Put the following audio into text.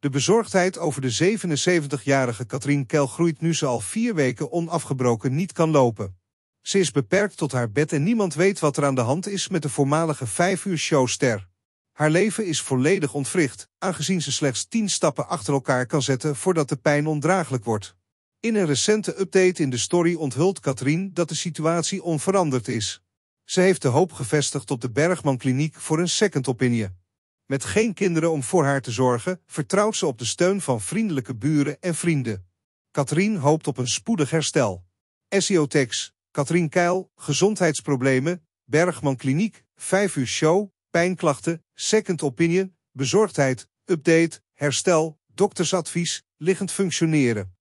De bezorgdheid over de 77-jarige Katrien Kel groeit nu ze al vier weken onafgebroken niet kan lopen. Ze is beperkt tot haar bed en niemand weet wat er aan de hand is met de voormalige 5 uur showster. Haar leven is volledig ontwricht, aangezien ze slechts 10 stappen achter elkaar kan zetten voordat de pijn ondraaglijk wordt. In een recente update in de story onthult Katrien dat de situatie onveranderd is. Ze heeft de hoop gevestigd op de Bergman Kliniek voor een second opinie. Met geen kinderen om voor haar te zorgen, vertrouwt ze op de steun van vriendelijke buren en vrienden. Katrien hoopt op een spoedig herstel. SEO Tex, Katrien Keil, gezondheidsproblemen, Bergman Kliniek, 5 uur show, pijnklachten, second opinion, bezorgdheid, update, herstel, doktersadvies, liggend functioneren.